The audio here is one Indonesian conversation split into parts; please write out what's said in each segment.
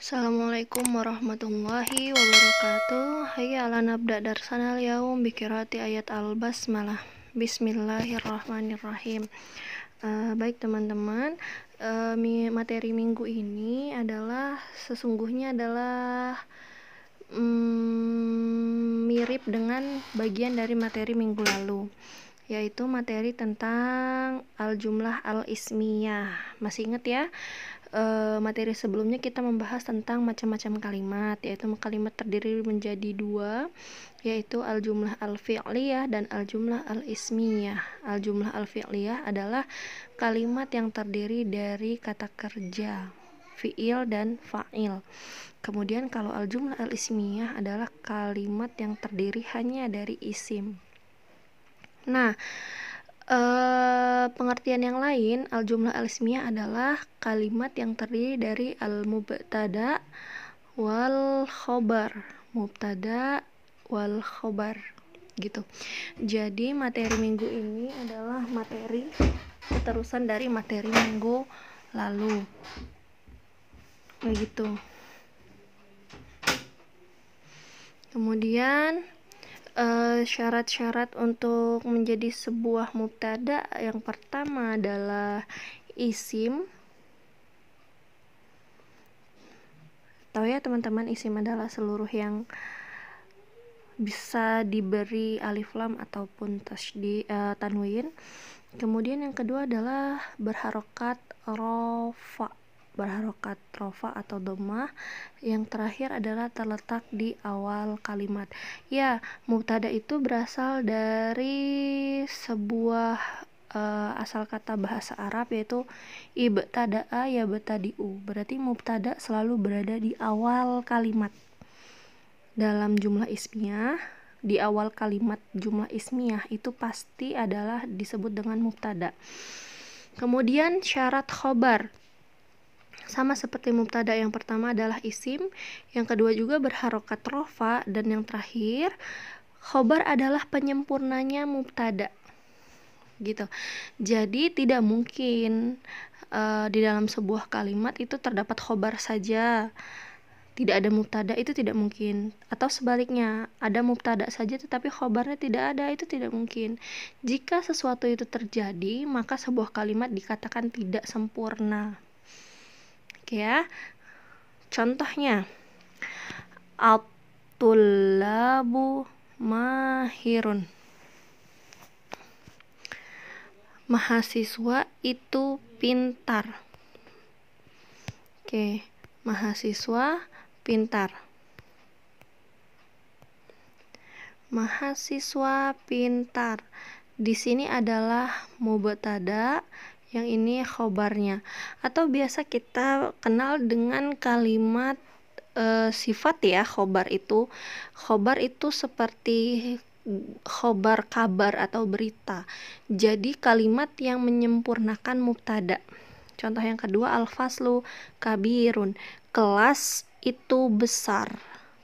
Assalamualaikum warahmatullahi wabarakatuh. Hayya ala nabda darsanal yaum bikirati ayat al-basmalah. Bismillahirrahmanirrahim. Uh, Baik teman-teman uh, Materi minggu ini adalah Sesungguhnya adalah um, Mirip dengan bagian dari materi minggu lalu Yaitu materi tentang Al-Jumlah Al-Ismiyah. Masih ingat ya? Uh, materi sebelumnya kita membahas tentang macam-macam kalimat yaitu kalimat terdiri menjadi dua yaitu al-jumlah al-fi'liyah dan al-jumlah al-ismiyah. Al-jumlah al-fi'liyah adalah kalimat yang terdiri dari kata kerja, fi'il dan fa'il. Kemudian kalau al-jumlah al-ismiyah adalah kalimat yang terdiri hanya dari isim. Nah, Uh, pengertian yang lain, al-jumlah al-ismiyah adalah kalimat yang terdiri dari al-mubtada wal khobar. Mubtada wal khobar gitu. Jadi materi minggu ini adalah materi keterusan dari materi minggu lalu. Begitu. Kemudian Eh, syarat-syarat uh, untuk menjadi sebuah mubtada yang pertama adalah isim. Tahu ya teman-teman isim adalah seluruh yang bisa diberi alif lam ataupun tasdi uh, tanwin. Kemudian yang kedua adalah berharokat rofa berharokat rofa atau domah. Yang terakhir adalah terletak di awal kalimat. Ya mubtada itu berasal dari sebuah uh, asal kata bahasa Arab yaitu ibtada'a ya betadiu berarti mubtada selalu berada di awal kalimat. Dalam jumlah ismiyah di awal kalimat jumlah ismiyah itu pasti adalah disebut dengan mubtada. Kemudian syarat khobar sama seperti mubtada yang pertama adalah isim, yang kedua juga berharokat rofa, dan yang terakhir khobar adalah penyempurnanya mubtada. Gitu. Jadi tidak mungkin uh, di dalam sebuah kalimat itu terdapat khobar saja. Tidak ada mubtada itu tidak mungkin. Atau sebaliknya, ada mubtada saja tetapi khobarnya tidak ada itu tidak mungkin. Jika sesuatu itu terjadi, maka sebuah kalimat dikatakan tidak sempurna ya. Contohnya. At-tullabu mahirun. Mahasiswa itu pintar. Oke mahasiswa pintar. Mahasiswa pintar. Di sini adalah mubtada yang ini khobarnya. Atau biasa kita kenal dengan kalimat e, sifat ya khobar itu. Khobar itu seperti khobar kabar atau berita. Jadi kalimat yang menyempurnakan mubtada. Contoh yang kedua al-faslu kabirun. Kelas itu besar.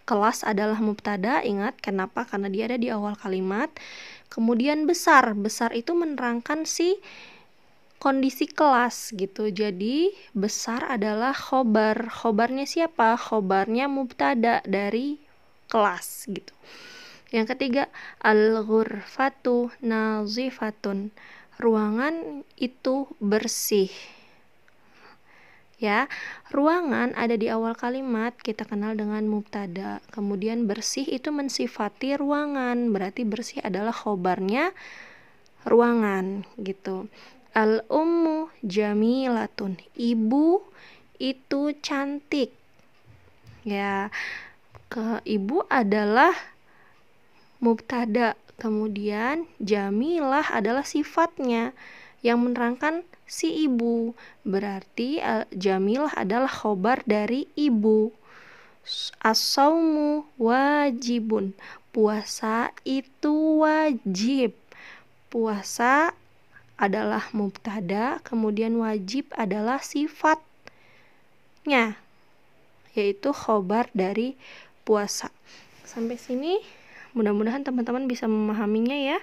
Kelas adalah mubtada ingat. Kenapa? Karena dia ada di awal kalimat. Kemudian besar. Besar itu menerangkan si kondisi kelas gitu. Jadi besar adalah khobar. Khobarnya siapa? Khobarnya mubtada dari kelas gitu. Yang ketiga, al-ghurfatu nazifatun. Ruangan itu bersih. Ya, ruangan ada di awal kalimat kita kenal dengan mubtada. Kemudian bersih itu mensifati ruangan, berarti bersih adalah khobarnya ruangan gitu. Al ummu jamilatun. Ibu itu cantik. Ya. Ke ibu adalah mubtada. Kemudian jamilah adalah sifatnya yang menerangkan si ibu. Berarti jamilah adalah khobar dari ibu. Asaumu wajibun. Puasa itu wajib. Puasa adalah mubtada, kemudian wajib adalah sifatnya, yaitu khobar dari puasa. Sampai sini, mudah-mudahan teman-teman bisa memahaminya ya.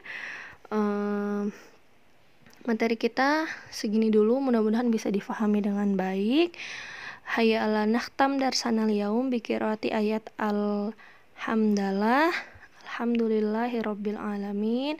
Ehm, materi kita segini dulu, mudah-mudahan bisa difahami dengan baik. hayya ala nakhtam darsanal yaum bikirati ayat alhamdulillah alhamdulillahirabbil alamin